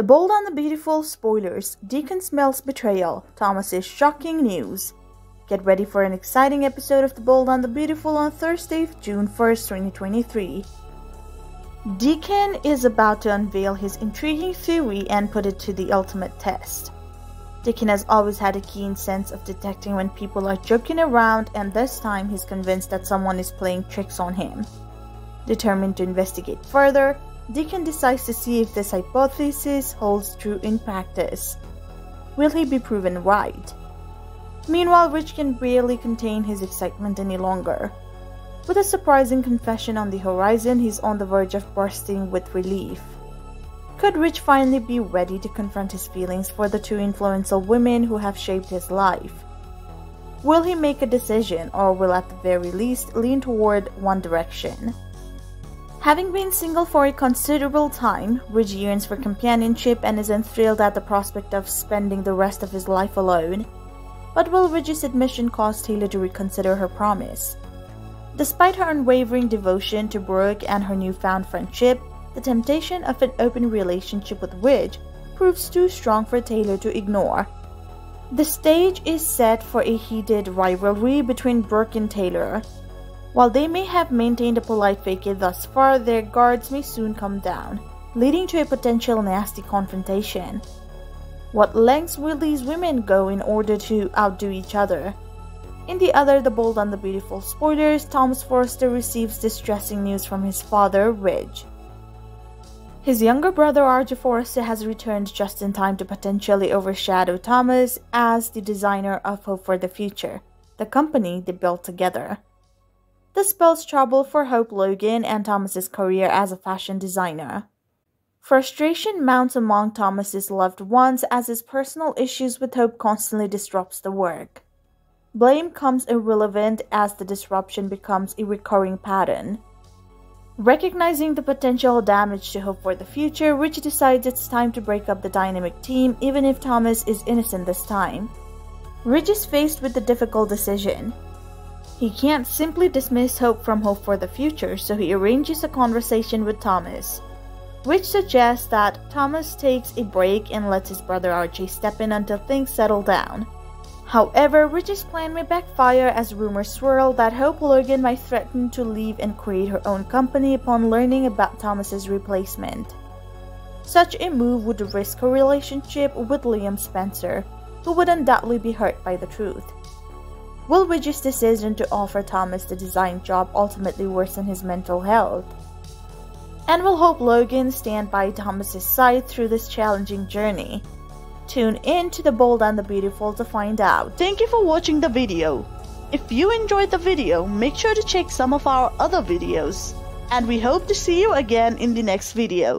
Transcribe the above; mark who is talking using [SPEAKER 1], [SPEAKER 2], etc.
[SPEAKER 1] The Bold and the Beautiful spoilers Deacon smells betrayal, Thomas's shocking news. Get ready for an exciting episode of The Bold and the Beautiful on Thursday, June 1st, 2023. Deacon is about to unveil his intriguing theory and put it to the ultimate test. Deacon has always had a keen sense of detecting when people are joking around, and this time he's convinced that someone is playing tricks on him. Determined to investigate further, Deacon decides to see if this hypothesis holds true in practice. Will he be proven right? Meanwhile, Ridge can barely contain his excitement any longer. With a surprising confession on the horizon, he's on the verge of bursting with relief. Could Ridge finally be ready to confront his feelings for the two influential women who have shaped his life? Will he make a decision, or will at the very least lean toward one direction? Having been single for a considerable time, Ridge yearns for companionship and is enthralled at the prospect of spending the rest of his life alone. But will Ridge's admission cause Taylor to reconsider her promise? Despite her unwavering devotion to Brooke and her newfound friendship, the temptation of an open relationship with Ridge proves too strong for Taylor to ignore. The stage is set for a heated rivalry between Brooke and Taylor, while they may have maintained a polite facade thus far, their guards may soon come down, leading to a potential nasty confrontation. What lengths will these women go in order to outdo each other? In the other The Bold and the Beautiful spoilers, Thomas Forrester receives distressing news from his father, Ridge. His younger brother RJ Forrester has returned just in time to potentially overshadow Thomas as the designer of Hope for the Future, the company they built together. This spells trouble for Hope Logan and Thomas's career as a fashion designer. Frustration mounts among Thomas's loved ones as his personal issues with Hope constantly disrupts the work. Blame comes irrelevant as the disruption becomes a recurring pattern. Recognizing the potential damage to Hope for the future, Ridge decides it's time to break up the dynamic team even if Thomas is innocent this time. Ridge is faced with a difficult decision. He can't simply dismiss hope from hope for the future, so he arranges a conversation with Thomas, which suggests that Thomas takes a break and lets his brother RJ step in until things settle down. However, Ridge's plan may backfire as rumors swirl that Hope Logan might threaten to leave and create her own company upon learning about Thomas's replacement. Such a move would risk her relationship with Liam Spencer, who would undoubtedly be hurt by the truth. Will Ridge's decision to offer Thomas the design job ultimately worsen his mental health? And will Hope Logan stand by Thomas's side through this challenging journey? Tune in to The Bold and the Beautiful to find out.
[SPEAKER 2] Thank you for watching the video. If you enjoyed the video, make sure to check some of our other videos. And we hope to see you again in the next video.